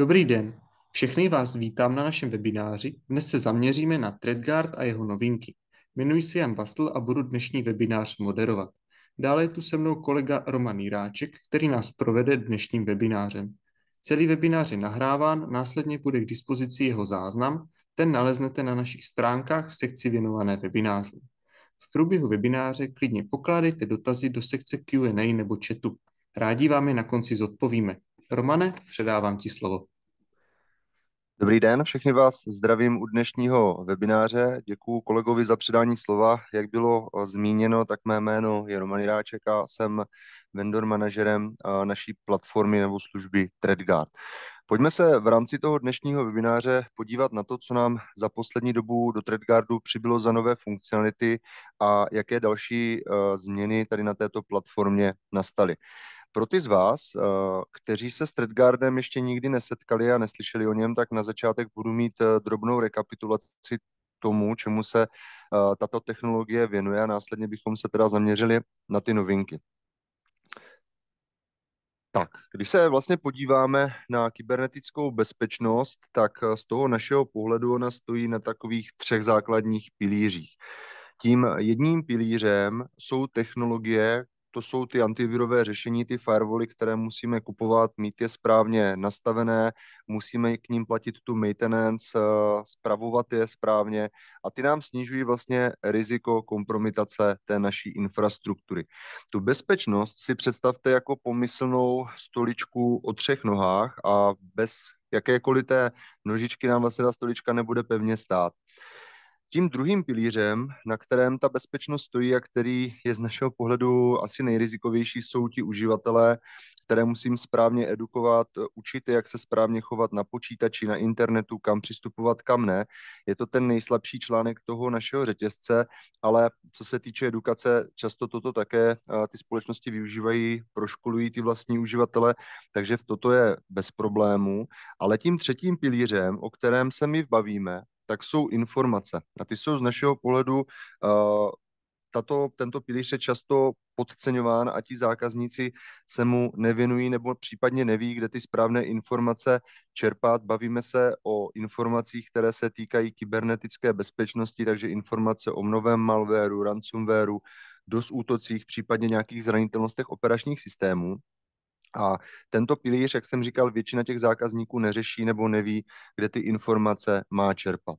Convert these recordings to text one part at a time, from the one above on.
Dobrý den, všechny vás vítám na našem webináři. Dnes se zaměříme na ThreadGuard a jeho novinky. Jmenuji se Jan Bastl a budu dnešní webinář moderovat. Dále je tu se mnou kolega Roman Jiráček, který nás provede dnešním webinářem. Celý webinář je nahráván, následně bude k dispozici jeho záznam, ten naleznete na našich stránkách v sekci věnované webinářů. V průběhu webináře klidně pokládejte dotazy do sekce Q&A nebo chatu. Rádi vám je na konci zodpovíme. Romane, předávám ti slovo. Dobrý den, všechny vás zdravím u dnešního webináře. Děkuji kolegovi za předání slova. Jak bylo eh, zmíněno, tak mé jméno je Roman Jiráček a jsem vendor manažerem eh, naší platformy nebo služby ThreadGuard. Pojďme se v rámci toho dnešního webináře podívat na to, co nám za poslední dobu do ThreadGuardu přibylo za nové funkcionality a jaké další uh, změny tady na této platformě nastaly. Pro ty z vás, uh, kteří se s ThreadGuardem ještě nikdy nesetkali a neslyšeli o něm, tak na začátek budu mít uh, drobnou rekapitulaci tomu, čemu se tato technologie věnuje a následně bychom se teda zaměřili na ty novinky. Tak, když se vlastně podíváme na kybernetickou bezpečnost, tak eh, z toho našeho pohledu ona stojí na takových třech základních pilířích. Tím jedním pilířem jsou technologie, to jsou ty antivirové řešení, ty firewally, které musíme kupovat, mít je správně nastavené, musíme k ním platit tu maintenance, spravovat je správně a ty nám snižují vlastně riziko kompromitace té naší infrastruktury. Tu bezpečnost si představte jako pomyslnou stoličku o třech nohách a bez jakékoliv té nožičky nám vlastně ta stolička nebude pevně stát. Tím druhým pilířem, na kterém ta bezpečnost stojí a který je z našeho pohledu asi nejrizikovější, jsou ti uživatelé, které musím správně edukovat, učit jak se správně chovat na počítači, na internetu, kam přistupovat, kam ne. Je to ten nejslabší článek toho našeho řetězce, ale co se týče edukace, často toto také ty společnosti využívají, proškolují ty vlastní uživatele, takže v toto je bez problémů. Ale tím třetím pilířem, o kterém se my bavíme, tak jsou informace. A ty jsou z našeho pohledu uh, tato, tento pilíř je často podceňován a ti zákazníci se mu nevěnují nebo případně neví, kde ty správné informace čerpat. Bavíme se o informacích, které se týkají kybernetické bezpečnosti, takže informace o novém malwareu, ransomwareu, dos útocích, případně nějakých zranitelnostech operačních systémů. A tento pilíř, jak jsem říkal, většina těch zákazníků neřeší nebo neví, kde ty informace má čerpat.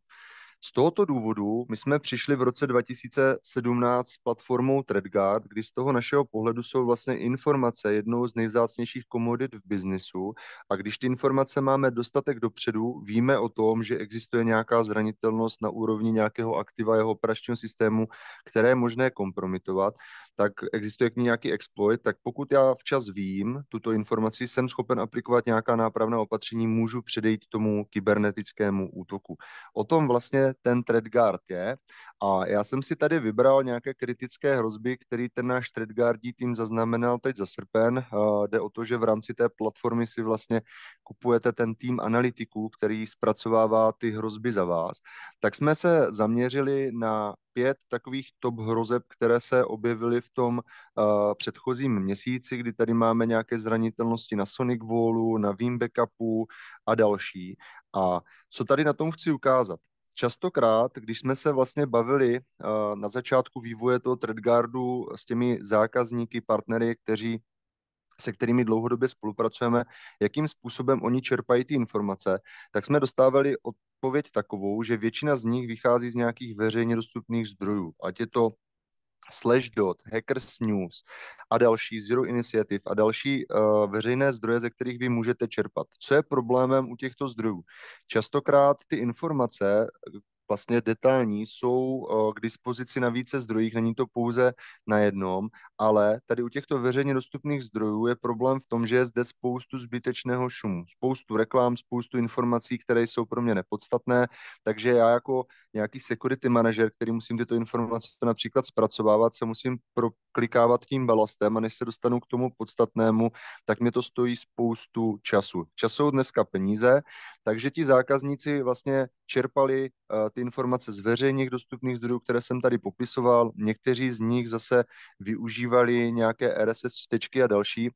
Z tohoto důvodu my jsme přišli v roce 2017 s platformou ThreadGuard, kdy z toho našeho pohledu jsou vlastně informace jednou z nejvzácnějších komodit v biznisu a když ty informace máme dostatek dopředu, víme o tom, že existuje nějaká zranitelnost na úrovni nějakého aktiva jeho operačního systému, které je možné kompromitovat, tak existuje k ní nějaký exploit, tak pokud já včas vím tuto informaci, jsem schopen aplikovat nějaká nápravná opatření, můžu předejít tomu kybernetickému útoku. O tom vlastně ten ThreadGuard je a já jsem si tady vybral nějaké kritické hrozby, který ten náš ThreadGuardí tým zaznamenal teď za srpen. Jde o to, že v rámci té platformy si vlastně kupujete ten tým analytiků, který zpracovává ty hrozby za vás. Tak jsme se zaměřili na pět takových top hrozeb, které se objevily v tom uh, předchozím měsíci, kdy tady máme nějaké zranitelnosti na Sonic Wallu, na Veeam Backupu a další. A co tady na tom chci ukázat? Častokrát, když jsme se vlastně bavili uh, na začátku vývoje toho ThreadGuardu s těmi zákazníky, partnery, kteří se kterými dlouhodobě spolupracujeme, jakým způsobem oni čerpají ty informace, tak jsme dostávali odpověď takovou, že většina z nich vychází z nějakých veřejně dostupných zdrojů, ať je to Slashdot, Hackers News a další, Zero Initiative a další uh, veřejné zdroje, ze kterých vy můžete čerpat. Co je problémem u těchto zdrojů? Častokrát ty informace, vlastně detailní, jsou k dispozici na více zdrojích, není to pouze na jednom, ale tady u těchto veřejně dostupných zdrojů je problém v tom, že je zde spoustu zbytečného šumu, spoustu reklám, spoustu informací, které jsou pro mě nepodstatné, takže já jako nějaký security manager, který musím tyto informace například zpracovávat, se musím proklikávat tím balastem a než se dostanu k tomu podstatnému, tak mě to stojí spoustu času. Čas jsou dneska peníze, takže ti zákazníci vlastně čerpali uh, ty informace z veřejných dostupných zdrojů, které jsem tady popisoval. Někteří z nich zase využívali nějaké RSS čtečky a další.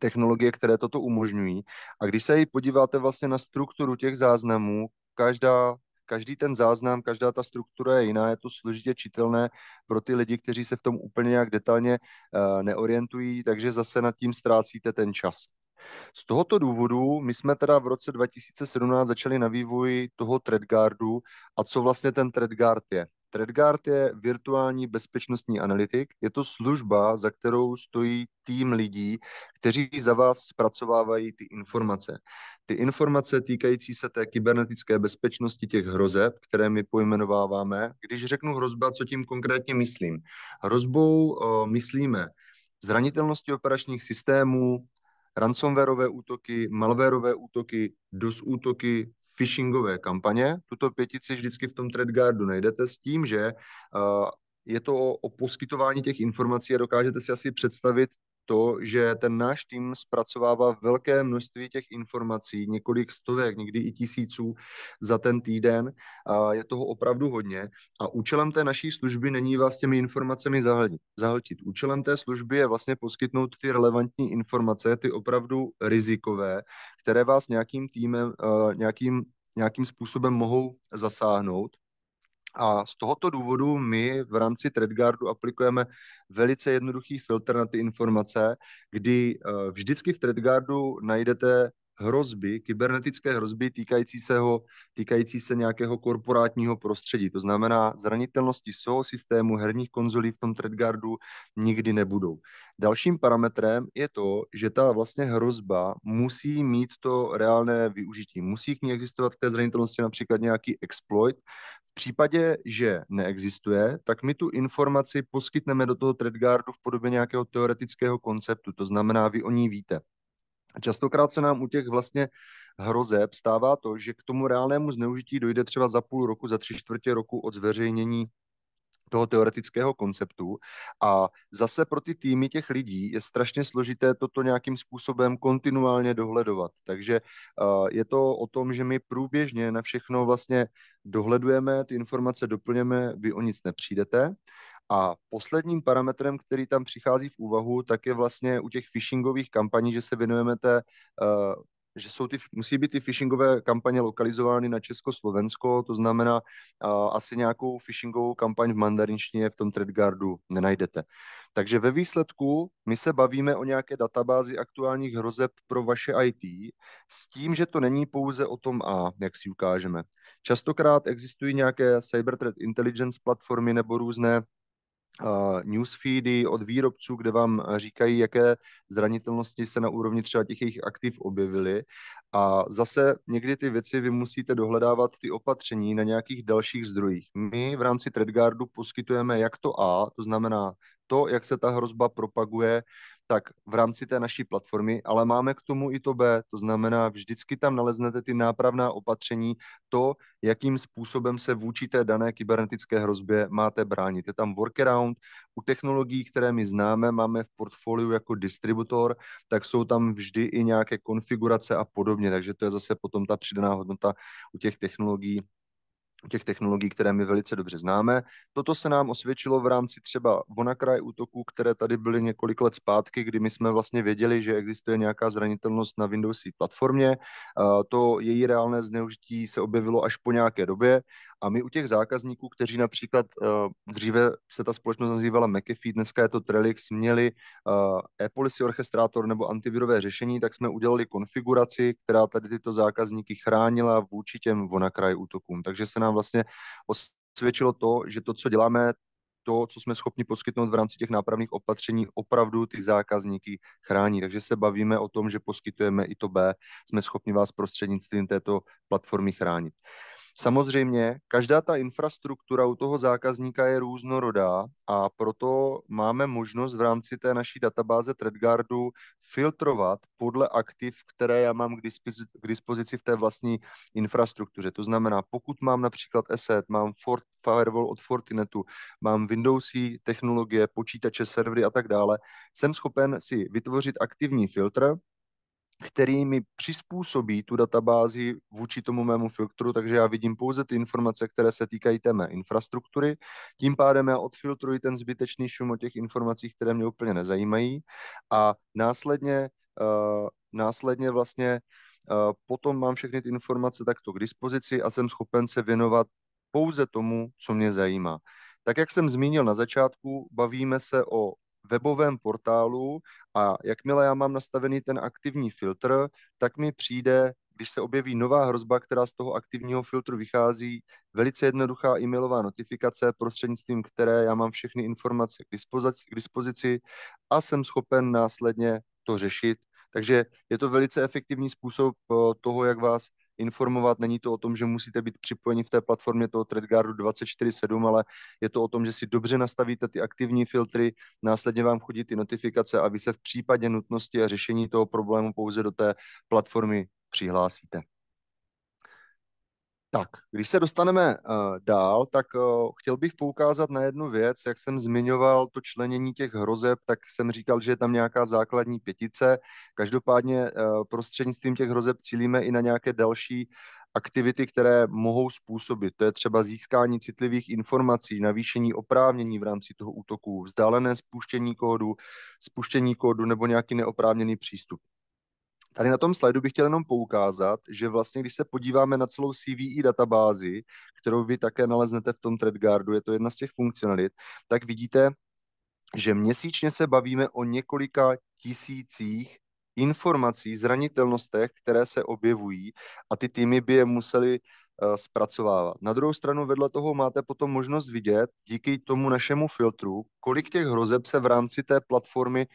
technologie, které toto umožňují. A když se podíváte vlastně na strukturu těch záznamů, každá každý ten záznam, každá ta struktura je jiná, je to složitě čitelné pro ty lidi, kteří se v tom úplně nějak detailně uh, neorientují, takže zase nad tím ztrácíte ten čas. Z tohoto důvodu my jsme teda v roce 2017 začali na vývoji toho ThreadGuardu a co vlastně ten ThreadGuard je. ThreadGuard je virtuální bezpečnostní analytik. Je to služba, za kterou stojí tým lidí, kteří za vás zpracovávají ty informace. Ty informace týkající se té kybernetické bezpečnosti těch hrozeb, které my pojmenováváme. Když řeknu hrozba, co tím konkrétně myslím? Hrozbou uh, myslíme zranitelnosti operačních systémů, ransomwareové útoky, malwareové útoky, DOS útoky, phishingové kampaně. Tuto pětici vždycky v tom ThreadGuardu najdete s tím, že uh, je to o, o poskytování těch informací a dokážete si asi představit to, že ten náš tým zpracovává velké množství těch informací, několik stovek, někdy i tisíců za ten týden. A je toho opravdu hodně. A účelem té naší služby není vás těmi informacemi zahltit. Účelem té služby je vlastně poskytnout ty relevantní informace, ty opravdu rizikové, které vás nějakým týmem, nějakým, nějakým způsobem mohou zasáhnout a z tohoto důvodu my v rámci ThreadGuardu aplikujeme velice jednoduchý filtr na ty informace, kdy eh, vždycky v ThreadGuardu najdete hrozby, kybernetické hrozby týkající se, ho, týkající se nějakého korporátního prostředí. To znamená, zranitelnosti SOA systému herních konzolí v tom ThreadGuardu nikdy nebudou. Dalším parametrem je to, že ta vlastně hrozba musí mít to reálné využití. Musí k ní existovat k té zranitelnosti například nějaký exploit, v případě, že neexistuje, tak my tu informaci poskytneme do toho ThreadGuardu v podobě nějakého teoretického konceptu, to znamená, vy o ní víte. Častokrát se nám u těch vlastně hrozeb stává to, že k tomu reálnému zneužití dojde třeba za půl roku, za tři čtvrtě roku od zveřejnění toho teoretického konceptu. A zase pro ty týmy těch lidí je strašně složité toto nějakým způsobem kontinuálně dohledovat. Takže uh, je to o tom, že my průběžně na všechno vlastně dohledujeme, ty informace doplněme, vy o nic nepřijdete. A posledním parametrem, který tam přichází v úvahu, tak je vlastně u těch phishingových kampaní, že se věnujeme té, uh, že jsou ty, musí být ty phishingové kampaně lokalizovány na Česko-Slovensko, to znamená uh, asi nějakou phishingovou kampaň v mandarinštině v tom ThreadGuardu nenajdete. Takže ve výsledku my se bavíme o nějaké databázi aktuálních hrozeb pro vaše IT s tím, že to není pouze o tom A, jak si ukážeme. Častokrát existují nějaké cyber threat intelligence platformy nebo různé newsfeedy od výrobců, kde vám říkají, jaké zranitelnosti se na úrovni třeba těch jejich aktiv objevily. A zase někdy ty věci vy musíte dohledávat ty opatření na nějakých dalších zdrojích. My v rámci ThreadGuardu poskytujeme jak to A, to znamená to, jak se ta hrozba propaguje, tak v rámci té naší platformy, ale máme k tomu i to B, to znamená, vždycky tam naleznete ty nápravná opatření, to, jakým způsobem se vůči té dané kybernetické hrozbě máte bránit. Je tam workaround, u technologií, které my známe, máme v portfoliu jako distributor, tak jsou tam vždy i nějaké konfigurace a podobně, takže to je zase potom ta přidaná hodnota u těch technologií, těch technologií, které my velice dobře známe. Toto se nám osvědčilo v rámci třeba WannaCry útoků, které tady byly několik let zpátky, kdy my jsme vlastně věděli, že existuje nějaká zranitelnost na Windows platformě. To její reálné zneužití se objevilo až po nějaké době a my u těch zákazníků, kteří například dříve se ta společnost nazývala McAfee, dneska je to Trellix, měli e-policy orchestrátor nebo antivirové řešení, tak jsme udělali konfiguraci, která tady tyto zákazníky chránila vůči těm WannaCry útokům. Takže se nám nám vlastně osvědčilo to, že to, co děláme, to, co jsme schopni poskytnout v rámci těch nápravných opatření, opravdu ty zákazníky chrání. Takže se bavíme o tom, že poskytujeme i to B, jsme schopni vás prostřednictvím této platformy chránit. Samozřejmě, každá ta infrastruktura u toho zákazníka je různorodá a proto máme možnost v rámci té naší databáze ThreadGuardu filtrovat podle aktiv, které já mám k dispozici, k dispozici v té vlastní infrastruktuře. To znamená, pokud mám například asset, mám Fort, firewall od Fortinetu, mám Windowsy technologie, počítače, servery a tak dále, jsem schopen si vytvořit aktivní filtr, který mi přizpůsobí tu databázi vůči tomu mému filtru, takže já vidím pouze ty informace, které se týkají té mé infrastruktury. Tím pádem já odfiltruji ten zbytečný šum o těch informacích, které mě úplně nezajímají a následně následně vlastně potom mám všechny ty informace takto k dispozici a jsem schopen se věnovat pouze tomu, co mě zajímá. Tak jak jsem zmínil na začátku, bavíme se o webovém portálu a jakmile já mám nastavený ten aktivní filtr, tak mi přijde, když se objeví nová hrozba, která z toho aktivního filtru vychází, velice jednoduchá e-mailová notifikace, prostřednictvím které já mám všechny informace k dispozici, k dispozici a jsem schopen následně to řešit. Takže je to velice efektivní způsob eh, toho, jak vás informovat. Není to o tom, že musíte být připojeni v té platformě toho ThreadGuardu 24/7, ale je to o tom, že si dobře nastavíte ty aktivní filtry, následně vám chodí ty notifikace a vy se v případě nutnosti a řešení toho problému pouze do té platformy přihlásíte. Tak, když se dostaneme uh, dál, tak uh, chtěl bych poukázat na jednu věc. Jak jsem zmiňoval to členění těch hrozeb, tak jsem říkal, že je tam nějaká základní pětice. Každopádně uh, prostřednictvím těch hrozeb cílíme i na nějaké další aktivity, které mohou způsobit. To je třeba získání citlivých informací, navýšení oprávnění v rámci toho útoku, vzdálené spuštění kódu, spuštění kódu nebo nějaký neoprávněný přístup. Tady na tom slajdu bych chtěl jenom poukázat, že vlastně, když se podíváme na celou CVE databázi, kterou vy také naleznete v tom ThreadGuardu, je to jedna z těch funkcionalit, tak vidíte, že měsíčně se bavíme o několika tisících informací, zranitelnostech, které se objevují a ty týmy by je museli Eh, zpracovávat. Na druhou stranu vedle toho máte potom možnost vidět díky tomu našemu filtru, kolik těch hrozeb se v rámci té platformy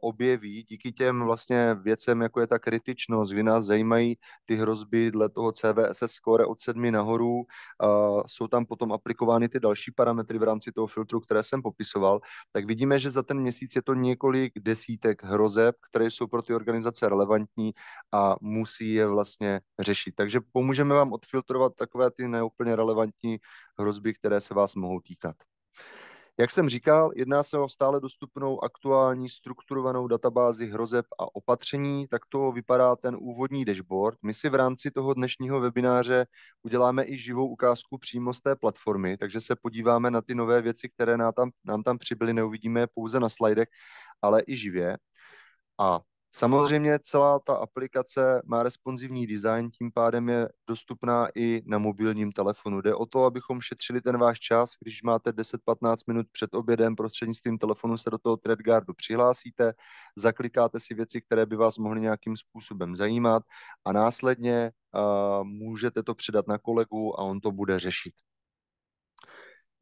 objeví, díky těm vlastně věcem, jako je ta kritičnost, kdy nás zajímají ty hrozby dle toho CVSS score od sedmi nahoru, uh, jsou tam potom aplikovány ty další parametry v rámci toho filtru, které jsem popisoval, tak vidíme, že za ten měsíc je to několik desítek hrozeb, které jsou pro ty organizace relevantní a musí je vlastně řešit. Takže pomůžeme vám od filtru filtrovat takové ty neúplně relevantní hrozby, které se vás mohou týkat. Jak jsem říkal, jedná se o stále dostupnou aktuální strukturovanou databázi hrozeb a opatření, tak to vypadá ten úvodní dashboard. My si v rámci toho dnešního webináře uděláme i živou ukázku přímo z té platformy, takže se podíváme na ty nové věci, které nám tam, nám tam přibyly, neuvidíme pouze na slidech, ale i živě. A Samozřejmě celá ta aplikace má responsivní design, tím pádem je dostupná i na mobilním telefonu. Jde o to, abychom šetřili ten váš čas, když máte 10-15 minut před obědem, prostřednictvím telefonu se do toho ThreadGuardu přihlásíte, zaklikáte si věci, které by vás mohly nějakým způsobem zajímat a následně uh, můžete to předat na kolegu a on to bude řešit.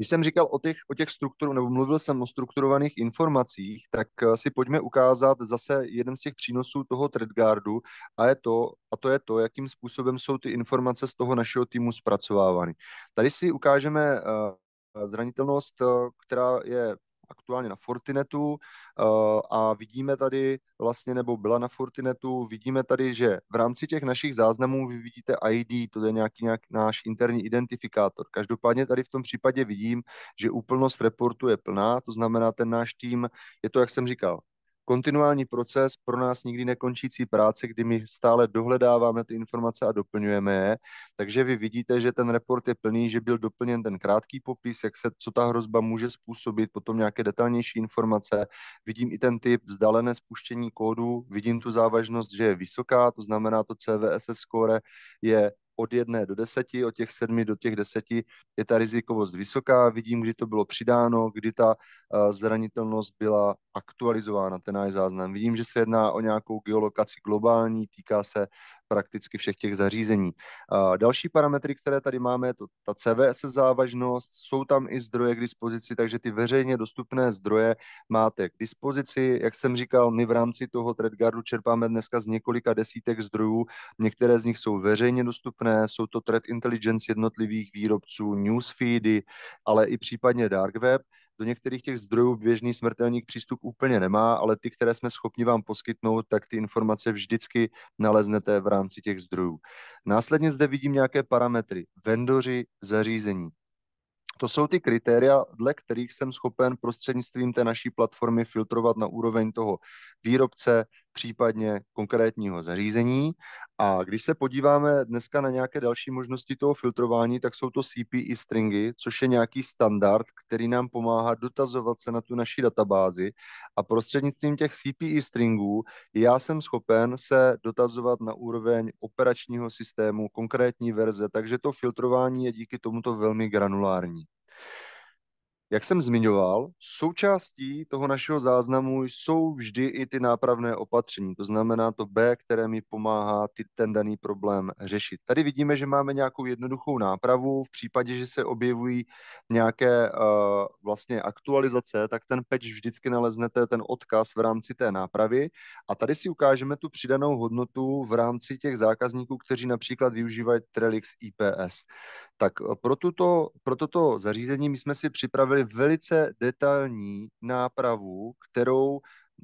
Když jsem říkal o těch, o těch struktur, nebo mluvil jsem o strukturovaných informacích, tak eh, si pojďme ukázat zase jeden z těch přínosů toho ThreadGuardu a, je to, a to je to, jakým způsobem jsou ty informace z toho našeho týmu zpracovávány. Tady si ukážeme eh, zranitelnost, eh, která je aktuálně na Fortinetu eh, a vidíme tady vlastně, nebo byla na Fortinetu, vidíme tady, že v rámci těch našich záznamů vy vidíte ID, to je nějaký, nějaký náš interní identifikátor. Každopádně tady v tom případě vidím, že úplnost reportu je plná, to znamená, ten náš tým, je to, jak jsem říkal, kontinuální proces, pro nás nikdy nekončící práce, kdy my stále dohledáváme ty informace a doplňujeme je. Takže vy vidíte, že ten report je plný, že byl doplněn ten krátký popis, jak se, co ta hrozba může způsobit, potom nějaké detailnější informace. Vidím i ten typ vzdálené spuštění kódu, vidím tu závažnost, že je vysoká, to znamená, to CVSS score je od jedné do deseti, od těch sedmi do těch deseti je ta rizikovost vysoká. Vidím, kdy to bylo přidáno, kdy ta uh, zranitelnost byla aktualizována, ten náš záznam. Vidím, že se jedná o nějakou geolokaci globální, týká se prakticky všech těch zařízení. Další parametry, které tady máme, je to ta CVS závažnost, jsou tam i zdroje k dispozici, takže ty veřejně dostupné zdroje máte k dispozici. Jak jsem říkal, my v rámci toho ThreadGuardu čerpáme dneska z několika desítek zdrojů, některé z nich jsou veřejně dostupné, jsou to threat intelligence jednotlivých výrobců, newsfeedy, ale i případně dark web. Do některých těch zdrojů běžný smrtelník přístup úplně nemá, ale ty, které jsme schopni vám poskytnout, tak ty informace vždycky naleznete v rámci těch zdrojů. Následně zde vidím nějaké parametry. Vendoři, zařízení. To jsou ty kritéria, dle kterých jsem schopen prostřednictvím té naší platformy filtrovat na úroveň toho výrobce, případně konkrétního zařízení. A když se podíváme dneska na nějaké další možnosti toho filtrování, tak jsou to CPE stringy, což je nějaký standard, který nám pomáhá dotazovat se na tu naši databázi a prostřednictvím těch CPE stringů já jsem schopen se dotazovat na úroveň operačního systému, konkrétní verze, takže to filtrování je díky tomuto velmi granulární. Jak jsem zmiňoval, součástí toho našeho záznamu jsou vždy i ty nápravné opatření, to znamená to B, které mi pomáhá ty, ten daný problém řešit. Tady vidíme, že máme nějakou jednoduchou nápravu, v případě, že se objevují nějaké uh, vlastně aktualizace, tak ten patch vždycky naleznete ten odkaz v rámci té nápravy a tady si ukážeme tu přidanou hodnotu v rámci těch zákazníků, kteří například využívají Trellix IPS. Tak pro, tuto, pro toto zařízení my jsme si připravili velice detailní nápravu, kterou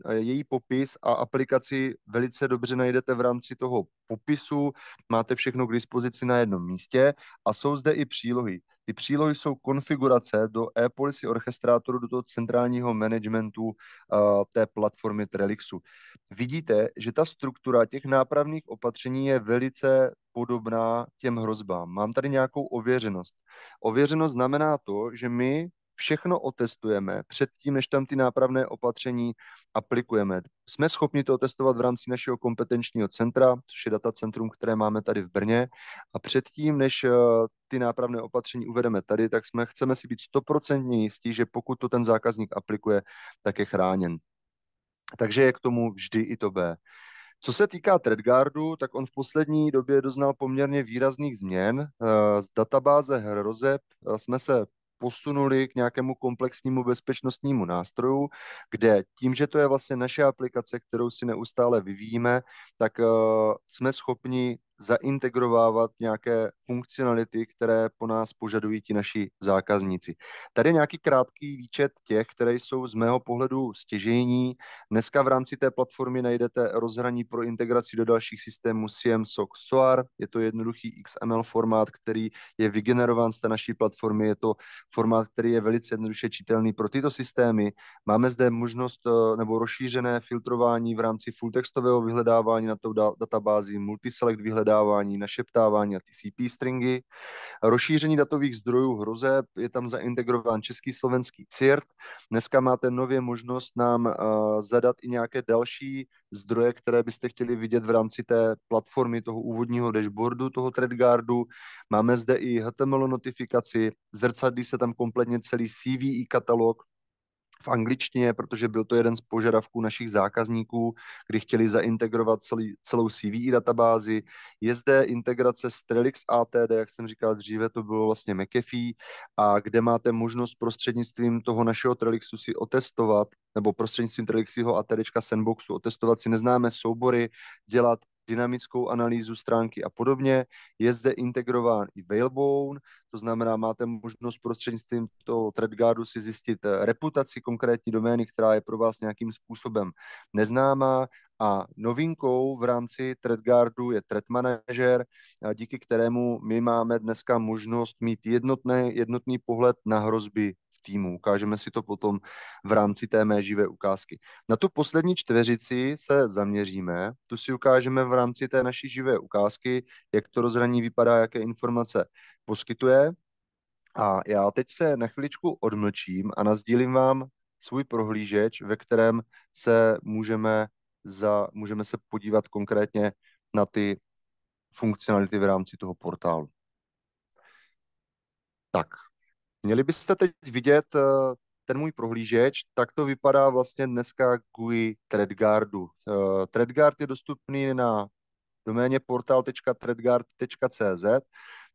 eh, její popis a aplikaci velice dobře najdete v rámci toho popisu. Máte všechno k dispozici na jednom místě a jsou zde i přílohy. Ty přílohy jsou konfigurace do e-policy orchestrátoru, do toho centrálního managementu uh, té platformy Trelixu. Vidíte, že ta struktura těch nápravných opatření je velice podobná těm hrozbám. Mám tady nějakou ověřenost. Ověřenost znamená to, že my všechno otestujeme předtím, než tam ty nápravné opatření aplikujeme. Jsme schopni to otestovat v rámci našeho kompetenčního centra, což je datacentrum, které máme tady v Brně. A předtím, než eh, ty nápravné opatření uvedeme tady, tak jsme, chceme si být stoprocentně jistí, že pokud to ten zákazník aplikuje, tak je chráněn. Takže je k tomu vždy i to B. Co se týká Threadguardu, tak on v poslední době doznal poměrně výrazných změn. Eh, z databáze hrozeb eh, jsme se posunuli k nějakému komplexnímu bezpečnostnímu nástroju, kde tím, že to je vlastně naše aplikace, kterou si neustále vyvíjíme, tak uh, jsme schopni zaintegrovávat nějaké funkcionality, které po nás požadují ti naši zákazníci. Tady je nějaký krátký výčet těch, které jsou z mého pohledu stěžejní. Dneska v rámci té platformy najdete rozhraní pro integraci do dalších systémů CM SOC SOAR. Je to jednoduchý XML formát, který je vygenerován z té naší platformy. Je to formát, který je velice jednoduše čitelný pro tyto systémy. Máme zde možnost eh, nebo rozšířené filtrování v rámci full textového vyhledávání na tou databázi, multiselect vyhledávání vyhledávání, našeptávání a TCP stringy. Rozšíření datových zdrojů hrozeb, je tam zaintegrován český slovenský CIRT. Dneska máte nově možnost nám uh, zadat i nějaké další zdroje, které byste chtěli vidět v rámci té platformy, toho úvodního dashboardu, toho ThreadGuardu. Máme zde i HTML notifikaci, zrcadlí se tam kompletně celý CVE katalog, v angličtině, protože byl to jeden z požadavků našich zákazníků, kdy chtěli zaintegrovat celý, celou CVE databázi. Je zde integrace s Trellix ATD, jak jsem říkal dříve, to bylo vlastně McAfee, a kde máte možnost prostřednictvím toho našeho Trellixu si otestovat, nebo prostřednictvím Trellixiho ATD sandboxu otestovat si neznámé soubory, dělat dynamickou analýzu stránky a podobně. Je zde integrován i Whalebone, to znamená, máte možnost prostřednictvím toho ThreadGuardu si zjistit eh, reputaci konkrétní domény, která je pro vás nějakým způsobem neznámá a novinkou v rámci ThreadGuardu je Threat Manager, díky kterému my máme dneska možnost mít jednotný, jednotný pohled na hrozby týmu. Ukážeme si to potom v rámci té mé živé ukázky. Na tu poslední čtveřici se zaměříme, tu si ukážeme v rámci té naší živé ukázky, jak to rozhraní vypadá, jaké informace poskytuje. A já teď se na chviličku odmlčím a nazdílím vám svůj prohlížeč, ve kterém se můžeme, za, můžeme se podívat konkrétně na ty funkcionality v rámci toho portálu. Tak, Měli byste teď vidět eh, ten můj prohlížeč, tak to vypadá vlastně dneska GUI Threadguardu. Eh, Threadguard je dostupný na doméně portal.threadguard.cz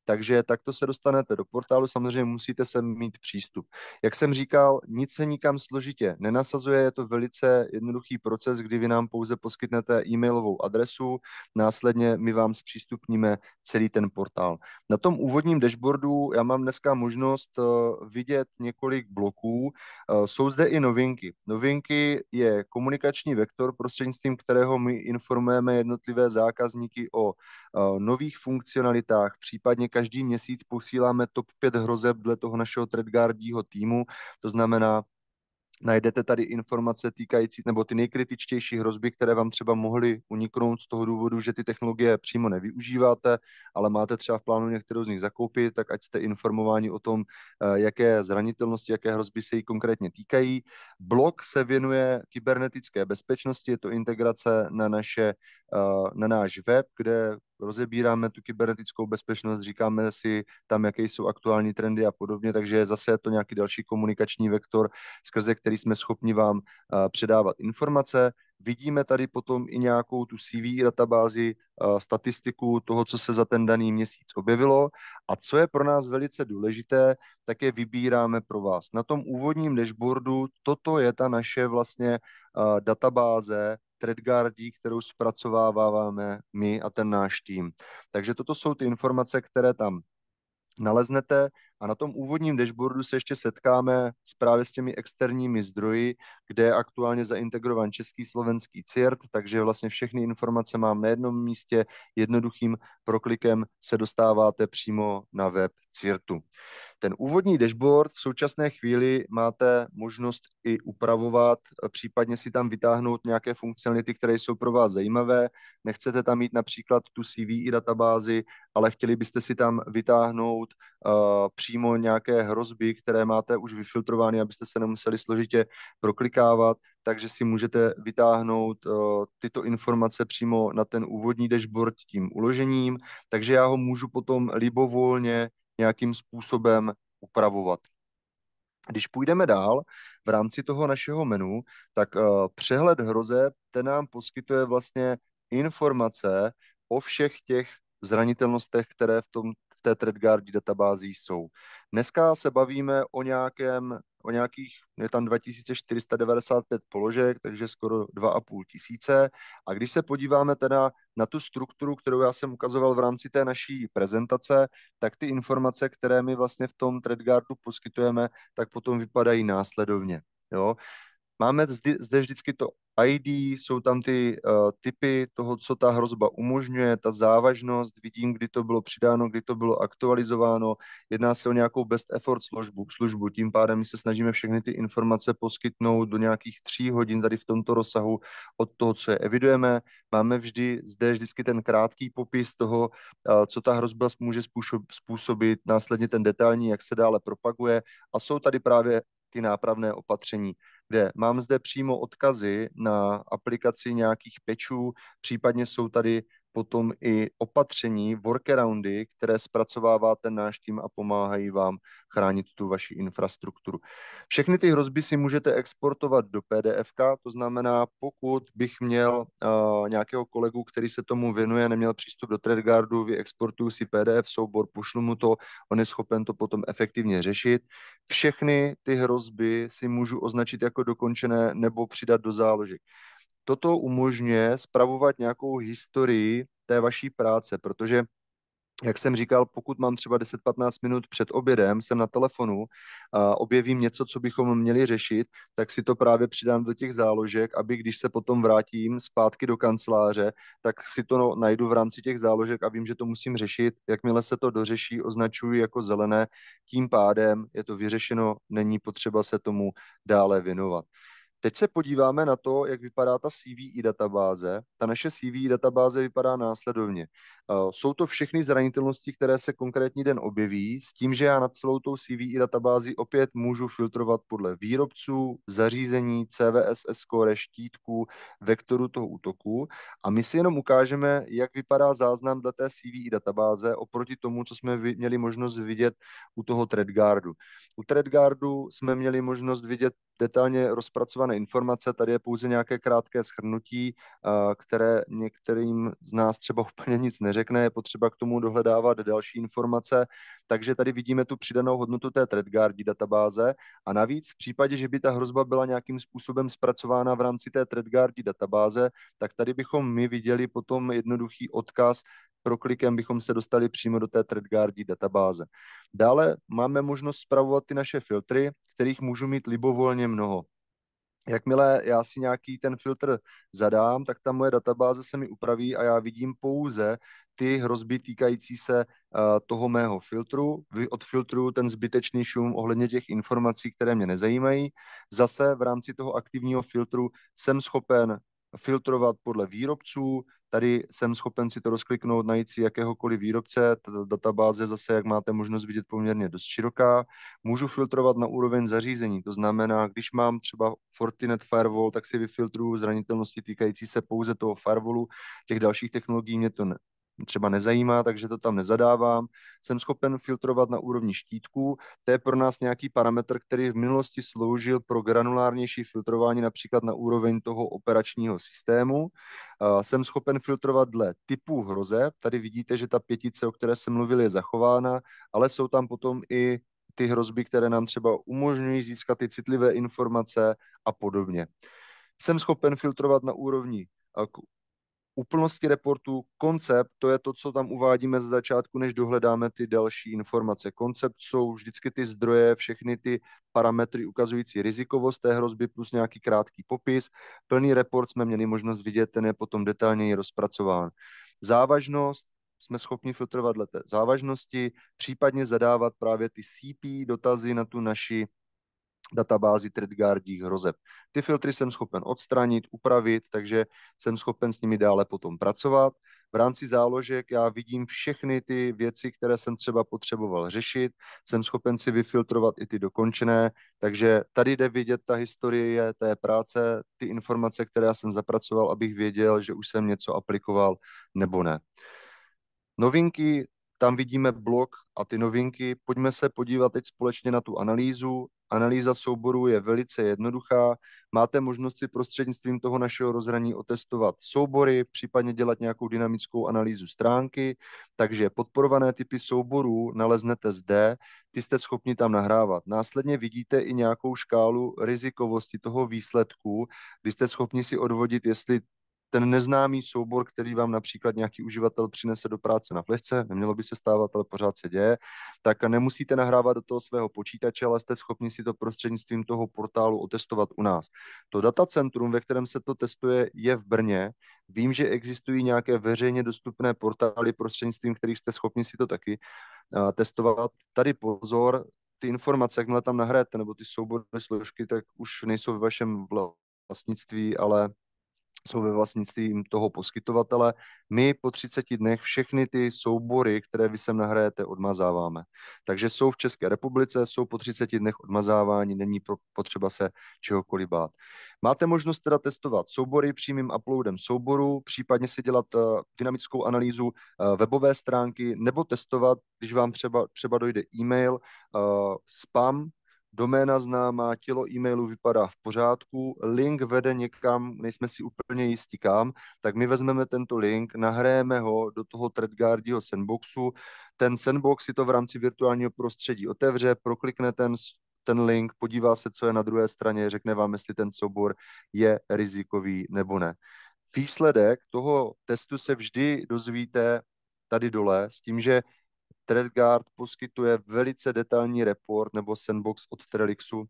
takže takto se dostanete do portálu, samozřejmě musíte sem mít přístup. Jak jsem říkal, nic se nikam složitě nenasazuje, je to velice jednoduchý proces, kdy vy nám pouze poskytnete e-mailovou adresu, následně my vám zpřístupníme celý ten portál. Na tom úvodním dashboardu já mám dneska možnost eh, vidět několik bloků. Eh, jsou zde i novinky. Novinky je komunikační vektor, prostřednictvím kterého my informujeme jednotlivé zákazníky o eh, nových funkcionalitách, případně každý měsíc posíláme top 5 hrozeb dle toho našeho Threadguardího týmu, to znamená Najdete tady informace týkající, nebo ty nejkritičtější hrozby, které vám třeba mohly uniknout z toho důvodu, že ty technologie přímo nevyužíváte, ale máte třeba v plánu některou z nich zakoupit, tak ať jste informováni o tom, eh, jaké zranitelnosti, jaké hrozby se jí konkrétně týkají. Blog se věnuje kybernetické bezpečnosti, je to integrace na, naše, eh, na náš web, kde rozebíráme tu kybernetickou bezpečnost, říkáme si tam, jaké jsou aktuální trendy a podobně, takže zase je to nějaký další komunikační vektor, skrze který jsme schopni vám předávat informace. Vidíme tady potom i nějakou tu CV databázi, statistiku toho, co se za ten daný měsíc objevilo. A co je pro nás velice důležité, tak je vybíráme pro vás. Na tom úvodním dashboardu toto je ta naše vlastně databáze ThreadGuardí, kterou zpracováváme my a ten náš tým. Takže toto jsou ty informace, které tam naleznete a na tom úvodním dashboardu se ještě setkáme právě s těmi externími zdroji, kde je aktuálně zaintegrovan český, slovenský CIRT, takže vlastně všechny informace mám na jednom místě, jednoduchým proklikem se dostáváte přímo na web CIRTu. Ten úvodní dashboard v současné chvíli máte možnost i upravovat, případně si tam vytáhnout nějaké funkcionality, které jsou pro vás zajímavé. Nechcete tam mít například tu CVI databázi, ale chtěli byste si tam vytáhnout uh, přímo nějaké hrozby, které máte už vyfiltrovány, abyste se nemuseli složitě proklikávat, takže si můžete vytáhnout uh, tyto informace přímo na ten úvodní dashboard tím uložením, takže já ho můžu potom libovolně nějakým způsobem upravovat. Když půjdeme dál v rámci toho našeho menu, tak uh, přehled hrozeb, ten nám poskytuje vlastně informace o všech těch zranitelnostech, které v tom té ThreadGuard databázi jsou. Dneska se bavíme o nějakém, o nějakých, je tam 2495 položek, takže skoro 2,5 tisíce. A když se podíváme teda na tu strukturu, kterou já jsem ukazoval v rámci té naší prezentace, tak ty informace, které my vlastně v tom ThreadGuardu poskytujeme, tak potom vypadají následovně. Jo? Máme zde, vždycky to ID, jsou tam ty uh, typy toho, co ta hrozba umožňuje, ta závažnost, vidím, kdy to bylo přidáno, kdy to bylo aktualizováno, jedná se o nějakou best effort službu, službu. tím pádem my se snažíme všechny ty informace poskytnout do nějakých tří hodin tady v tomto rozsahu od toho, co je evidujeme. Máme vždy zde vždycky ten krátký popis toho, uh, co ta hrozba může způsobit, následně ten detailní, jak se dále propaguje a jsou tady právě ty nápravné opatření kde mám zde přímo odkazy na aplikaci nějakých pečů, případně jsou tady potom i opatření, workaroundy, které zpracovává ten náš tým a pomáhají vám chránit tu vaši infrastrukturu. Všechny ty hrozby si můžete exportovat do PDF, to znamená, pokud bych měl uh, nějakého kolegu, který se tomu věnuje, neměl přístup do ThreadGuardu, vyexportuju si PDF soubor, pošlu mu to, on je schopen to potom efektivně řešit. Všechny ty hrozby si můžu označit jako dokončené nebo přidat do záložek toto umožňuje spravovat nějakou historii té vaší práce, protože jak jsem říkal, pokud mám třeba 10-15 minut před obědem, jsem na telefonu a objevím něco, co bychom měli řešit, tak si to právě přidám do těch záložek, aby když se potom vrátím zpátky do kanceláře, tak si to najdu v rámci těch záložek a vím, že to musím řešit. Jakmile se to dořeší, označuji jako zelené, tím pádem je to vyřešeno, není potřeba se tomu dále věnovat. Teď se podíváme na to, jak vypadá ta CVI databáze. Ta naše CVI databáze vypadá následovně. Eh, jsou to všechny zranitelnosti, které se konkrétní den objeví, s tím, že já nad celou tou CVI databázi opět můžu filtrovat podle výrobců, zařízení, CVS score, štítku, vektoru toho útoku a my si jenom ukážeme, jak vypadá záznam dle té CVI databáze oproti tomu, co jsme měli možnost vidět u toho ThreadGuardu. U ThreadGuardu jsme měli možnost vidět detailně rozpracované informace, tady je pouze nějaké krátké schrnutí, eh, které některým z nás třeba úplně nic neřekne je potřeba k tomu dohledávat další informace, takže tady vidíme tu přidanou hodnotu té ThreadGuard databáze a navíc v případě, že by ta hrozba byla nějakým způsobem zpracována v rámci té ThreadGuard databáze, tak tady bychom my viděli potom jednoduchý odkaz proklikem bychom se dostali přímo do té ThreadGuard databáze. Dále máme možnost zpravovat ty naše filtry, kterých můžu mít libovolně mnoho. Jakmile já si nějaký ten filtr zadám, tak ta moje databáze se mi upraví a já vidím pouze ty hrozby týkající se uh, toho mého filtru. Odfiltruju ten zbytečný šum ohledně těch informací, které mě nezajímají. Zase v rámci toho aktivního filtru jsem schopen filtrovat podle výrobců. Tady jsem schopen si to rozkliknout, najít si jakéhokoliv výrobce. Ta databáze zase, jak máte možnost vidět, poměrně dost široká. Můžu filtrovat na úroveň zařízení, to znamená, když mám třeba Fortinet Firewall, tak si vyfiltruju zranitelnosti týkající se pouze toho firewallu. Těch dalších technologií mě to třeba nezajímá, takže to tam nezadávám. Jsem schopen filtrovat na úrovni štítků. To je pro nás nějaký parametr, který v minulosti sloužil pro granulárnější filtrování například na úroveň toho operačního systému. Jsem schopen filtrovat dle typu hrozeb. Tady vidíte, že ta pětice, o které jsem mluvil, je zachována, ale jsou tam potom i ty hrozby, které nám třeba umožňují získat ty citlivé informace a podobně. Jsem schopen filtrovat na úrovni úplnosti reportu, koncept, to je to, co tam uvádíme ze začátku, než dohledáme ty další informace. Koncept jsou vždycky ty zdroje, všechny ty parametry ukazující rizikovost té hrozby plus nějaký krátký popis. Plný report jsme měli možnost vidět, ten je potom detailněji rozpracován. Závažnost, jsme schopni filtrovat dle té závažnosti, případně zadávat právě ty CP dotazy na tu naši databázi ThreatGuardích hrozeb. Ty filtry jsem schopen odstranit, upravit, takže jsem schopen s nimi dále potom pracovat. V rámci záložek já vidím všechny ty věci, které jsem třeba potřeboval řešit, jsem schopen si vyfiltrovat i ty dokončené, takže tady jde vidět ta historie té práce, ty informace, které já jsem zapracoval, abych věděl, že už jsem něco aplikoval nebo ne. Novinky, tam vidíme blok a ty novinky. Pojďme se podívat teď společně na tu analýzu. Analýza souboru je velice jednoduchá. Máte možnost si prostřednictvím toho našeho rozhraní otestovat soubory, případně dělat nějakou dynamickou analýzu stránky. Takže podporované typy souborů naleznete zde, ty jste schopni tam nahrávat. Následně vidíte i nějakou škálu rizikovosti toho výsledku, kdy jste schopni si odvodit, jestli ten neznámý soubor, který vám například nějaký uživatel přinese do práce na flešce, nemělo by se stávat, ale pořád se děje, tak nemusíte nahrávat do toho svého počítače, ale jste schopni si to prostřednictvím toho portálu otestovat u nás. To datacentrum, ve kterém se to testuje, je v Brně. Vím, že existují nějaké veřejně dostupné portály, prostřednictvím kterých jste schopni si to taky testovat. Tady pozor, ty informace, jakmile tam nahrajete, nebo ty soubory složky, tak už nejsou ve vašem vlastnictví, ale jsou ve vlastnictví toho poskytovatele. My po 30 dnech všechny ty soubory, které vy sem nahrajete, odmazáváme. Takže jsou v České republice, jsou po 30 dnech odmazávání, není potřeba se čehokoliv bát. Máte možnost teda testovat soubory přímým uploadem souboru, případně si dělat uh, dynamickou analýzu uh, webové stránky, nebo testovat, když vám třeba, třeba dojde e-mail, uh, spam, doména známá, tělo e-mailu vypadá v pořádku, link vede někam, nejsme si úplně jistí kam, tak my vezmeme tento link, nahrajeme ho do toho ThreadGuardiho sandboxu, ten sandbox si to v rámci virtuálního prostředí otevře, proklikne ten ten link, podívá se, co je na druhé straně, řekne vám, jestli ten soubor je rizikový nebo ne. Výsledek toho testu se vždy dozvíte tady dole s tím, že ThreadGuard poskytuje velice detailní report nebo sandbox od Trellixu,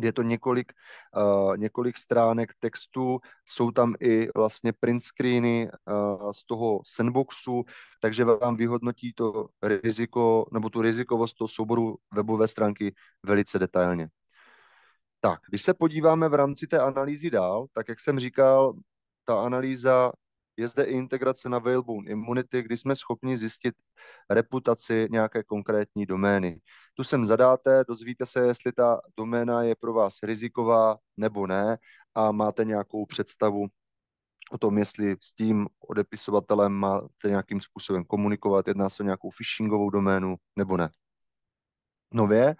je to několik, uh, několik stránek textu, jsou tam i vlastně print screeny uh, z toho sandboxu, takže vám vyhodnotí to riziko, nebo tu rizikovost toho souboru webové stránky velice detailně. Tak, když se podíváme v rámci té analýzy dál, tak jak jsem říkal, ta analýza je zde i integrace na Whalebone Immunity, kdy jsme schopni zjistit reputaci nějaké konkrétní domény. Tu sem zadáte, dozvíte se, jestli ta doména je pro vás riziková nebo ne a máte nějakou představu o tom, jestli s tím odepisovatelem máte nějakým způsobem komunikovat, jedná se o nějakou phishingovou doménu nebo ne. Nově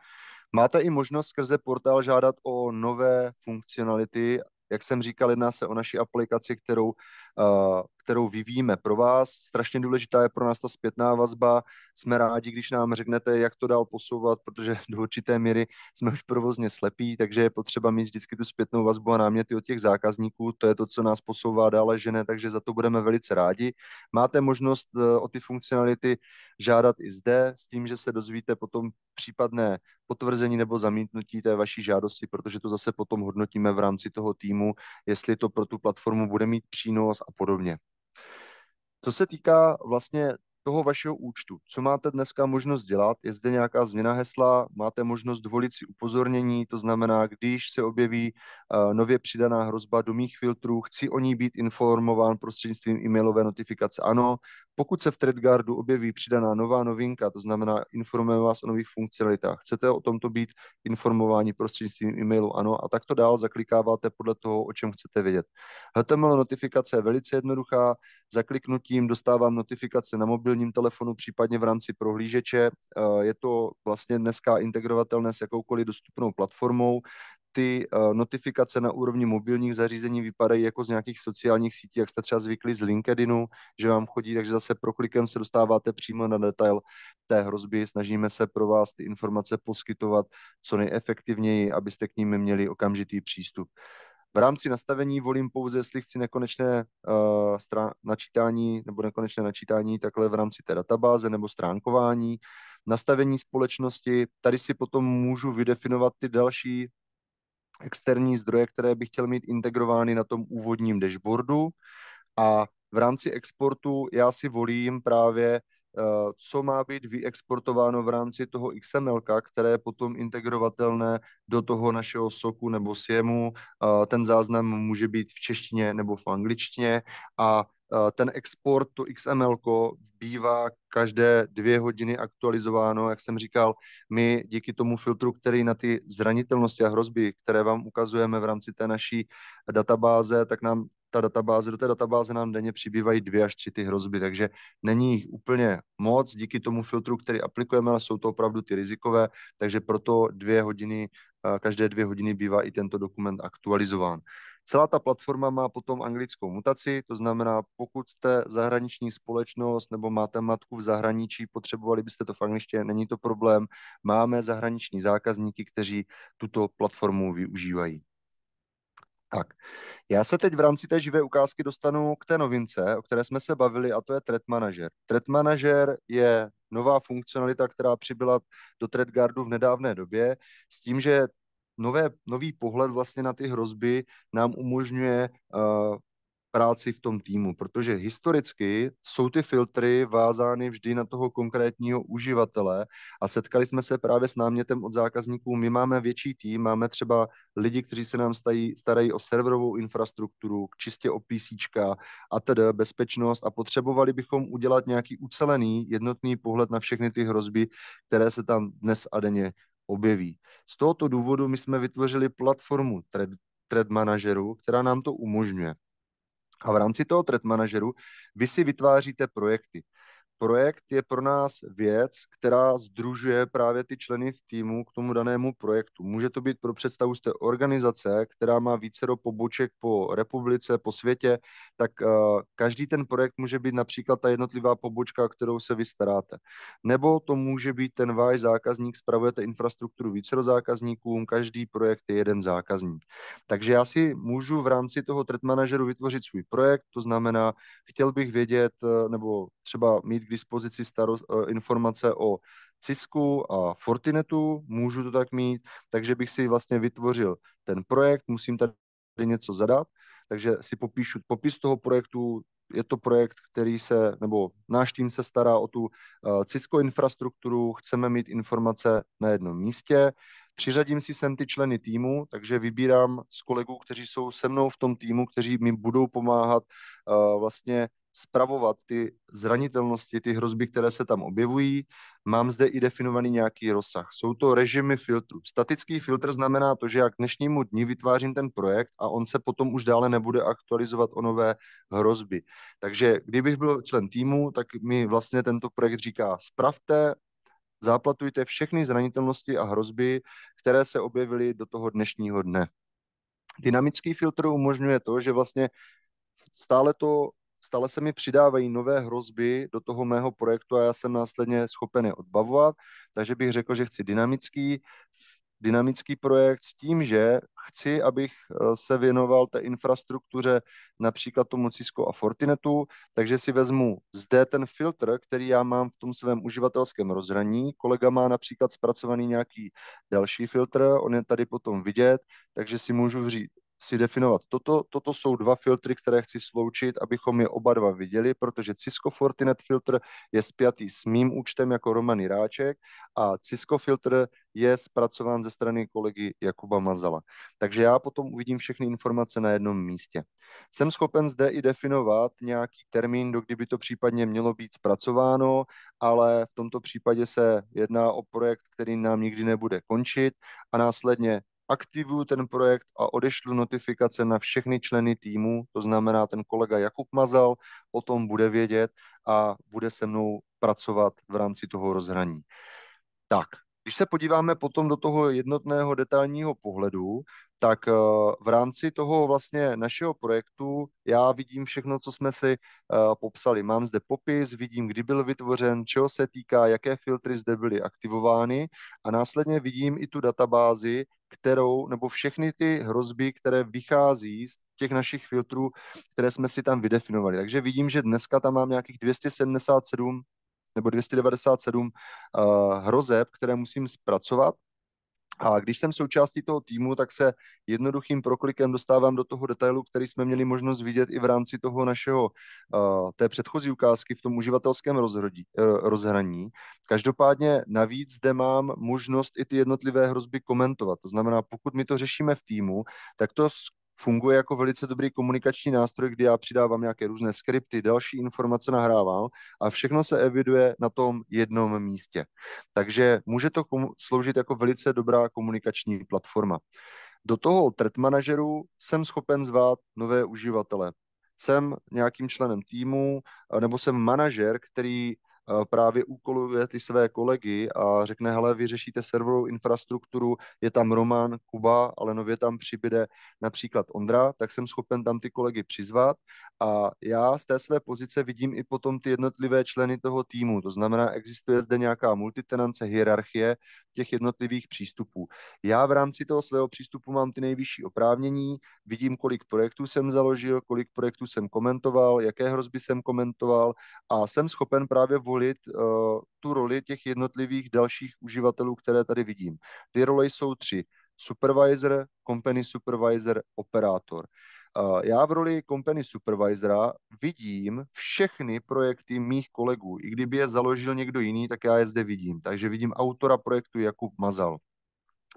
máte i možnost skrze portál žádat o nové funkcionality jak jsem říkal, jedná se o naši aplikaci, kterou kterou vyvíjíme pro vás. Strašně důležitá je pro nás ta zpětná vazba. Jsme rádi, když nám řeknete, jak to dál posouvat, protože do určité míry jsme už provozně slepí, takže je potřeba mít vždycky tu zpětnou vazbu a náměty od těch zákazníků. To je to, co nás posouvá dále, že ne, takže za to budeme velice rádi. Máte možnost eh, o ty funkcionality žádat i zde, s tím, že se dozvíte potom případné potvrzení nebo zamítnutí té vaší žádosti, protože to zase potom hodnotíme v rámci toho týmu, jestli to pro tu platformu bude mít přínos a podobně. Co se týká vlastně toho vašeho účtu. Co máte dneska možnost dělat? Je zde nějaká změna hesla, máte možnost dovolit si upozornění, to znamená, když se objeví uh, nově přidaná hrozba do mých filtrů, chci o ní být informován prostřednictvím e-mailové notifikace. Ano, pokud se v ThreadGuardu objeví přidaná nová novinka, to znamená informujeme vás o nových funkcionalitách, chcete o tomto být informováni prostřednictvím e-mailu, ano, a takto dál zaklikáváte podle toho, o čem chcete vědět. HTML notifikace je velice jednoduchá, zakliknutím dostávám notifikace na mobilním telefonu, případně v rámci prohlížeče. Eh, je to vlastně dneska integrovatelné s jakoukoliv dostupnou platformou ty uh, notifikace na úrovni mobilních zařízení vypadají jako z nějakých sociálních sítí, jak jste třeba zvykli z LinkedInu, že vám chodí, takže zase proklikem se dostáváte přímo na detail té hrozby. Snažíme se pro vás ty informace poskytovat co nejefektivněji, abyste k ním měli okamžitý přístup. V rámci nastavení volím pouze, jestli chci nekonečné uh, načítání nebo nekonečné načítání takhle v rámci té databáze nebo stránkování. Nastavení společnosti, tady si potom můžu vydefinovat ty další externí zdroje, které bych chtěl mít integrovány na tom úvodním dashboardu a v rámci exportu já si volím právě, eh, co má být vyexportováno v rámci toho XML, které je potom integrovatelné do toho našeho soku nebo SIEMu. Ten záznam může být v češtině nebo v angličtině a ten export, to XML bývá každé dvě hodiny aktualizováno. Jak jsem říkal, my díky tomu filtru, který na ty zranitelnosti a hrozby, které vám ukazujeme v rámci té naší databáze, tak nám ta databáze, do té databáze nám denně přibývají dvě až tři ty hrozby, takže není jich úplně moc díky tomu filtru, který aplikujeme, ale jsou to opravdu ty rizikové, takže proto dvě hodiny, eh, každé dvě hodiny bývá i tento dokument aktualizován. Celá ta platforma má potom anglickou mutaci, to znamená, pokud jste zahraniční společnost nebo máte matku v zahraničí, potřebovali byste to v angličtině, není to problém. Máme zahraniční zákazníky, kteří tuto platformu využívají. Tak, já se teď v rámci té živé ukázky dostanu k té novince, o které jsme se bavili, a to je Threat Manager. Threat Manager je nová funkcionalita, která přibyla do ThreatGuardu v nedávné době, s tím, že nové, nový pohled vlastně na ty hrozby nám umožňuje uh, práci v tom týmu, protože historicky jsou ty filtry vázány vždy na toho konkrétního uživatele a setkali jsme se právě s námětem od zákazníků. My máme větší tým, máme třeba lidi, kteří se nám stají, starají o serverovou infrastrukturu, čistě o PC a tedy bezpečnost a potřebovali bychom udělat nějaký ucelený, jednotný pohled na všechny ty hrozby, které se tam dnes a denně objeví. Z tohoto důvodu my jsme vytvořili platformu Thread, Thread Manageru, která nám to umožňuje. A v rámci toho Thread Manageru vy si vytváříte projekty projekt je pro nás věc, která združuje právě ty členy v týmu k tomu danému projektu. Může to být pro představu z té organizace, která má více do poboček po republice, po světě, tak uh, každý ten projekt může být například ta jednotlivá pobočka, kterou se vy staráte. Nebo to může být ten váš zákazník, spravujete infrastrukturu více zákazníkům, každý projekt je jeden zákazník. Takže já si můžu v rámci toho threat manažeru vytvořit svůj projekt, to znamená, chtěl bych vědět, eh, nebo třeba mít k dispozici starost, eh, informace o Cisku a Fortinetu, můžu to tak mít, takže bych si vlastně vytvořil ten projekt, musím tady něco zadat, takže si popíšu popis toho projektu, je to projekt, který se, nebo náš tým se stará o tu uh, Cisco infrastrukturu, chceme mít informace na jednom místě, přiřadím si sem ty členy týmu, takže vybírám z kolegů, kteří jsou se mnou v tom týmu, kteří mi budou pomáhat uh, vlastně spravovat ty zranitelnosti, ty hrozby, které se tam objevují. Mám zde i definovaný nějaký rozsah. Jsou to režimy filtru. Statický filtr znamená to, že jak dnešnímu dní vytvářím ten projekt a on se potom už dále nebude aktualizovat o nové hrozby. Takže kdybych byl člen týmu, tak mi vlastně tento projekt říká, spravte, záplatujte všechny zranitelnosti a hrozby, které se objevily do toho dnešního dne. Dynamický filtr umožňuje to, že vlastně stále to stále se mi přidávají nové hrozby do toho mého projektu a já jsem následně schopen je odbavovat, takže bych řekl, že chci dynamický, dynamický projekt s tím, že chci, abych eh, se věnoval té infrastruktuře, například tomu Cisco a Fortinetu, takže si vezmu zde ten filtr, který já mám v tom svém uživatelském rozhraní. Kolega má například zpracovaný nějaký další filtr, on je tady potom vidět, takže si můžu říct, si definovat. Toto, toto jsou dva filtry, které chci sloučit, abychom je oba dva viděli, protože Cisco Fortinet filtr je spjatý s mým účtem jako Roman Jiráček a Cisco filtr je zpracován ze strany kolegy Jakuba Mazala. Takže já potom uvidím všechny informace na jednom místě. Jsem schopen zde i definovat nějaký termín, do kdy by to případně mělo být zpracováno, ale v tomto případě se jedná o projekt, který nám nikdy nebude končit a následně aktivuju ten projekt a odešlu notifikace na všechny členy týmu, to znamená ten kolega Jakub Mazal o tom bude vědět a bude se mnou pracovat v rámci toho rozhraní. Tak, když se podíváme potom do toho jednotného detailního pohledu, tak eh, v rámci toho vlastně našeho projektu já vidím všechno, co jsme si uh, popsali. Mám zde popis, vidím, kdy byl vytvořen, čeho se týká, jaké filtry zde byly aktivovány a následně vidím i tu databázi, kterou, nebo všechny ty hrozby, které vychází z těch našich filtrů, které jsme si tam vydefinovali. Takže vidím, že dneska tam mám nějakých 277 nebo 297 uh, hrozeb, které musím zpracovat a když jsem součástí toho týmu, tak se jednoduchým proklikem dostávám do toho detailu, který jsme měli možnost vidět i v rámci toho našeho, uh, té předchozí ukázky v tom uživatelském rozhodí, uh, rozhraní. Každopádně navíc zde mám možnost i ty jednotlivé hrozby komentovat. To znamená, pokud my to řešíme v týmu, tak to funguje jako velice dobrý komunikační nástroj, kdy já přidávám nějaké různé skripty, další informace nahrávám a všechno se eviduje na tom jednom místě. Takže může to sloužit jako velice dobrá komunikační platforma. Do toho threat manažeru jsem schopen zvát nové uživatele. Jsem nějakým členem týmu, nebo jsem manažer, který právě úkoluje ty své kolegy a řekne, hele, vy řešíte serverovou infrastrukturu, je tam Roman, Kuba, ale nově tam přibyde například Ondra, tak jsem schopen tam ty kolegy přizvat a já z té své pozice vidím i potom ty jednotlivé členy toho týmu. To znamená, existuje zde nějaká multitenance, hierarchie těch jednotlivých přístupů. Já v rámci toho svého přístupu mám ty nejvyšší oprávnění, vidím, kolik projektů jsem založil, kolik projektů jsem komentoval, jaké hrozby jsem komentoval a jsem schopen právě volit uh, tu roli těch jednotlivých dalších uživatelů, které tady vidím. Ty role jsou tři. Supervisor, company supervisor, operátor. Já v roli company supervisora vidím všechny projekty mých kolegů. I kdyby je založil někdo jiný, tak já je zde vidím. Takže vidím autora projektu Jakub Mazal.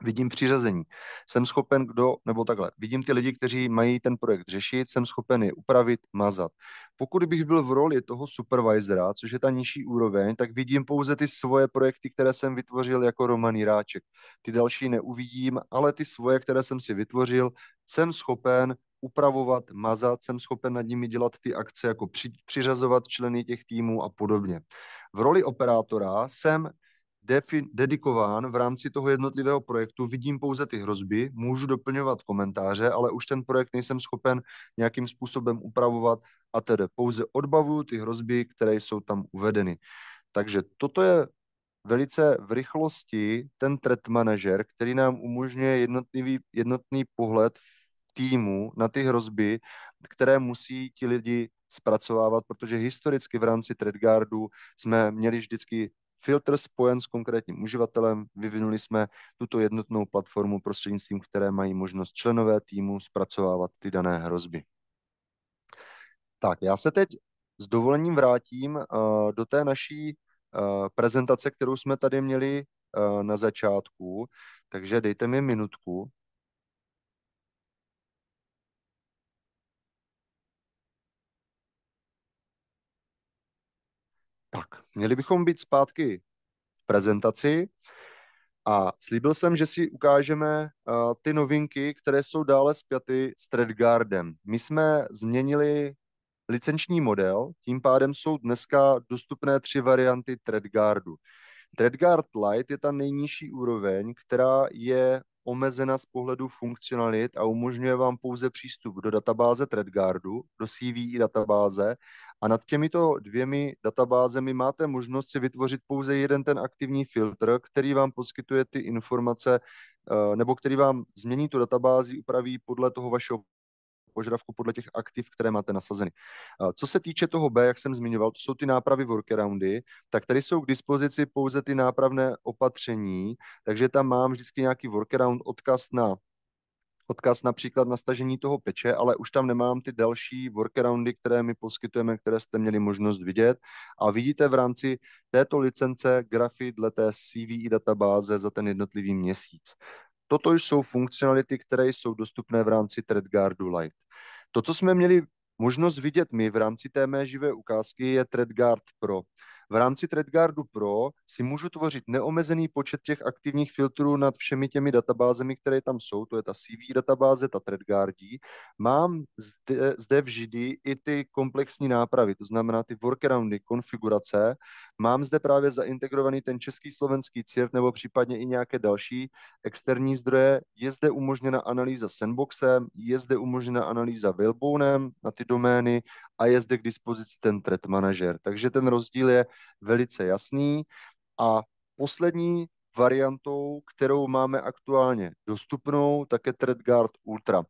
Vidím přiřazení. Jsem schopen kdo, nebo takhle, vidím ty lidi, kteří mají ten projekt řešit, jsem schopen je upravit, mazat. Pokud bych byl v roli toho supervisora, což je ta nižší úroveň, tak vidím pouze ty svoje projekty, které jsem vytvořil jako Roman Jiráček. Ty další neuvidím, ale ty svoje, které jsem si vytvořil, jsem schopen upravovat, mazat, jsem schopen nad nimi dělat ty akce, jako při, přiřazovat členy těch týmů a podobně. V roli operátora jsem defi- dedikován v rámci toho jednotlivého projektu, vidím pouze ty hrozby, můžu doplňovat komentáře, ale už ten projekt nejsem schopen nějakým způsobem upravovat a tedy pouze odbavuju ty hrozby, které jsou tam uvedeny. Takže toto je velice v rychlosti ten threat manager, který nám umožňuje jednotný, jednotný pohled týmu na ty hrozby, které musí ti lidi zpracovávat, protože historicky v rámci ThreadGuardu jsme měli vždycky filtr spojen s konkrétním uživatelem, vyvinuli jsme tuto jednotnou platformu prostřednictvím, které mají možnost členové týmu zpracovávat ty dané hrozby. Tak, já se teď s dovolením vrátím uh, do té naší uh, prezentace, kterou jsme tady měli uh, na začátku, takže dejte mi minutku. Tak, měli bychom být zpátky v prezentaci a slíbil jsem, že si ukážeme uh, ty novinky, které jsou dále spjaty s ThreadGuardem. My jsme změnili licenční model, tím pádem jsou dneska dostupné tři varianty ThreadGuardu. ThreadGuard Lite je ta nejnižší úroveň, která je omezena z pohledu funkcionalit a umožňuje vám pouze přístup do databáze ThreadGuardu, do CVE databáze a nad těmito dvěmi databázemi máte možnost si vytvořit pouze jeden ten aktivní filtr, který vám poskytuje ty informace eh, nebo který vám změní tu databázi, upraví podle toho vašeho požadavku podle těch aktiv, které máte nasazeny. Co se týče toho B, jak jsem zmiňoval, to jsou ty nápravy workaroundy, tak tady jsou k dispozici pouze ty nápravné opatření, takže tam mám vždycky nějaký workaround, odkaz na odkaz například na stažení toho peče, ale už tam nemám ty další workaroundy, které my poskytujeme, které jste měli možnost vidět. A vidíte v rámci této licence grafy dle té CVE databáze za ten jednotlivý měsíc. Toto jsou funkcionality, které jsou dostupné v rámci ThreadGuardu Lite. To, co jsme měli možnost vidět my v rámci té mé živé ukázky, je ThreadGuard Pro. V rámci ThreadGuardu Pro si můžu tvořit neomezený počet těch aktivních filtrů nad všemi těmi databázemi, které tam jsou, to je ta CV databáze, ta ThreadGuardí. Mám zde, zde vždy i ty komplexní nápravy, to znamená ty workaroundy, konfigurace. Mám zde právě zaintegrovaný ten český, slovenský CIRT nebo případně i nějaké další externí zdroje. Je zde umožněna analýza sandboxem, je zde umožněna analýza Whalebonem na ty domény a je zde k dispozici ten threat manager. Takže ten rozdíl je velice jasný. A poslední variantou, kterou máme aktuálně dostupnou, tak je ThreadGuard Ultra.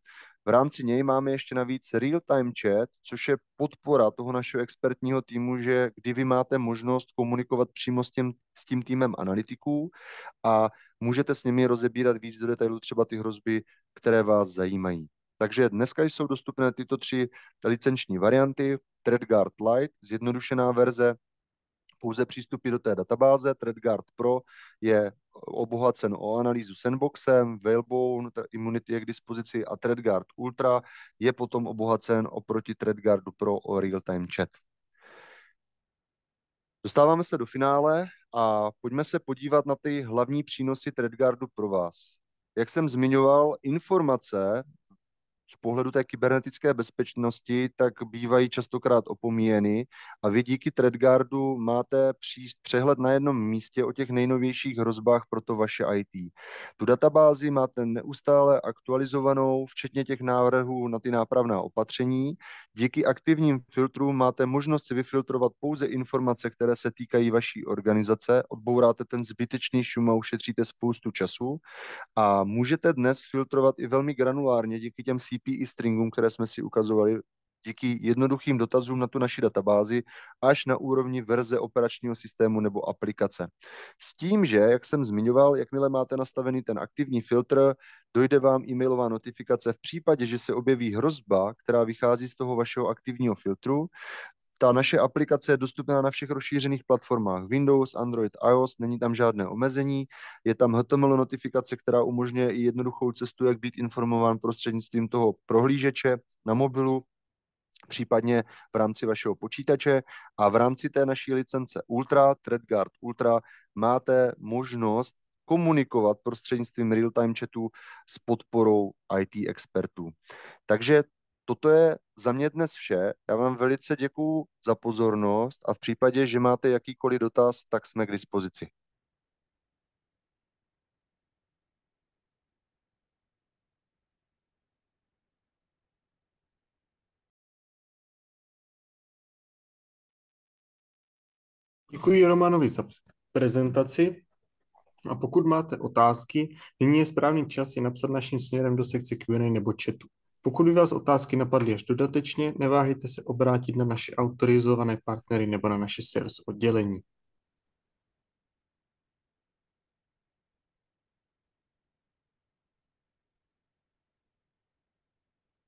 V rámci něj máme ještě navíc real-time chat, což je podpora toho našeho expertního týmu, že kdy vy máte možnost komunikovat přímo s tím, s tím týmem analytiků a můžete s nimi rozebírat víc do detailu třeba ty hrozby, které vás zajímají. Takže dneska jsou dostupné tyto tři licenční varianty. ThreadGuard Lite, zjednodušená verze, pouze přístupy do té databáze. ThreadGuard Pro je obohacen o analýzu sandboxem, Whalebone, Immunity je k dispozici a ThreadGuard Ultra je potom obohacen oproti ThreadGuardu Pro o real-time chat. Dostáváme se do finále a pojďme se podívat na ty hlavní přínosy ThreadGuardu pro vás. Jak jsem zmiňoval, informace z pohledu té kybernetické bezpečnosti, tak bývají častokrát opomíjeny a vy díky ThreadGuardu máte přehled na jednom místě o těch nejnovějších hrozbách pro to vaše IT. Tu databázi máte neustále aktualizovanou, včetně těch návrhů na ty nápravná opatření. Díky aktivním filtrům máte možnost si vyfiltrovat pouze informace, které se týkají vaší organizace, odbouráte ten zbytečný šum a ušetříte spoustu času a můžete dnes filtrovat i velmi granulárně díky těm CPI stringům, které jsme si ukazovali díky jednoduchým dotazům na tu naši databázi až na úrovni verze operačního systému nebo aplikace. S tím, že, jak jsem zmiňoval, jakmile máte nastavený ten aktivní filtr, dojde vám e-mailová notifikace v případě, že se objeví hrozba, která vychází z toho vašeho aktivního filtru, ta naše aplikace je dostupná na všech rozšířených platformách. Windows, Android, iOS, není tam žádné omezení, je tam HTML notifikace, která umožňuje i jednoduchou cestu, jak být informován prostřednictvím toho prohlížeče na mobilu, případně v rámci vašeho počítače. A v rámci té naší licence Ultra, ThreadGuard Ultra, máte možnost komunikovat prostřednictvím real-time chatu s podporou IT expertů. Takže toto je za mě dnes vše. Já vám velice děkuji za pozornost a v případě, že máte jakýkoliv dotaz, tak jsme k dispozici. Děkuji Romanovi za prezentaci. A pokud máte otázky, nyní je správný čas je napsat naším směrem do sekce Q&A nebo chatu. Pokud by vás otázky napadly až dodatečně, neváhejte se obrátit na naše autorizované partnery nebo na naše sales oddělení.